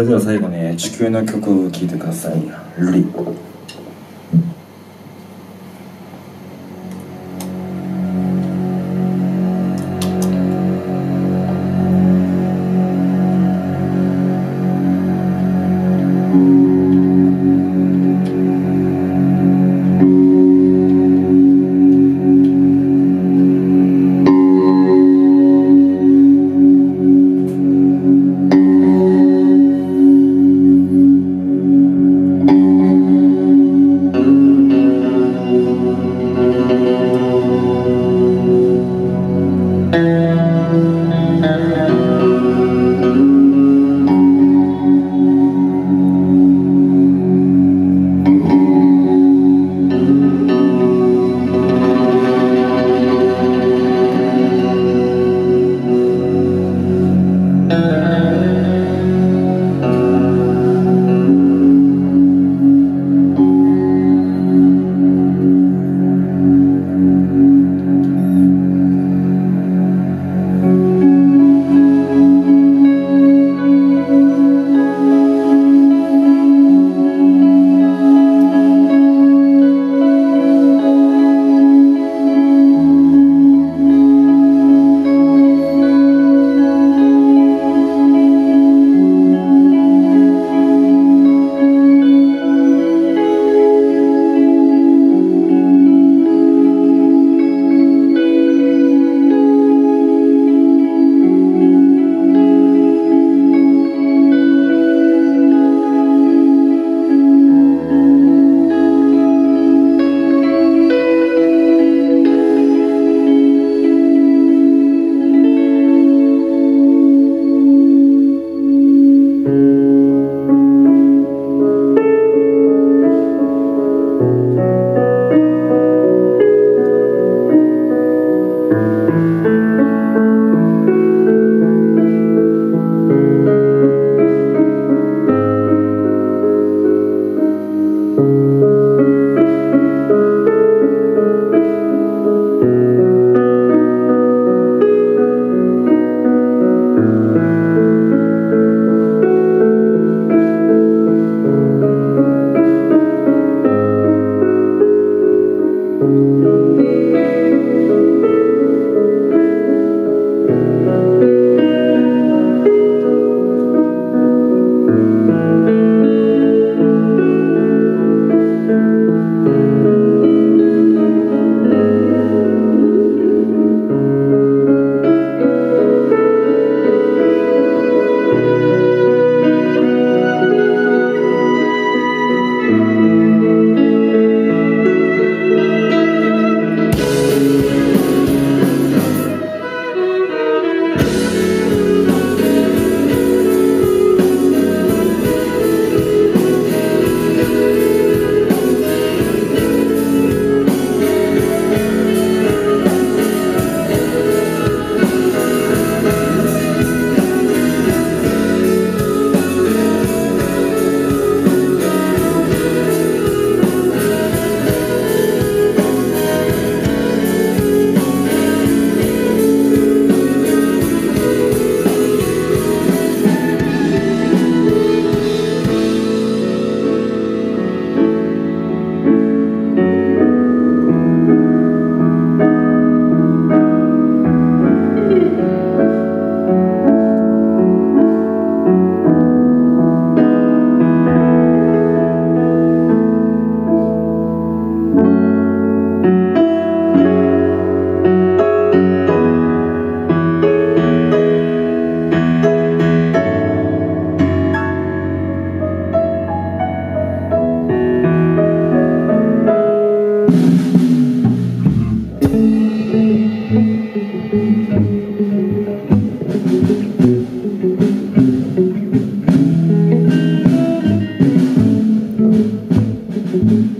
れでは最後ね地球の曲を聴いてください。ルリ。Mm-hmm.